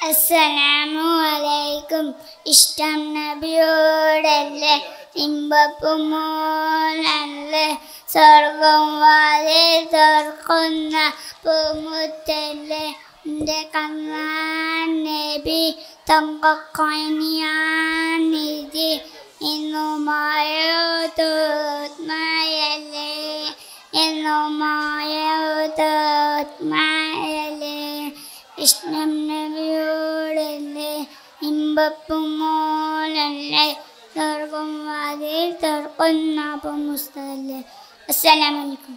അസ്സലാമു അലൈക്കും. ഇഷ്ടം നബിയോടല്ലേ? ഇമ്പപ്പുമോനല്ലേ സ്വർഗം വാലെ തുറക്കുന്ന പൂമുത്തല്ലേ എന്റെ കണ്ണാൻ നബി തങ്കക്കണിയാനിധി ഇന്നുമായ തോത്മയല്ലേ എന്നുമായ തോത്മയല്ലേ ഇഷ്ടം നബിയോടല്ലേ ഇമ്പപ്പുമോനല്ലേ സ്വർഗം വാതിൽ നാപ്പം മുസ്തല്ലേ അസ്സലാമലൈക്കും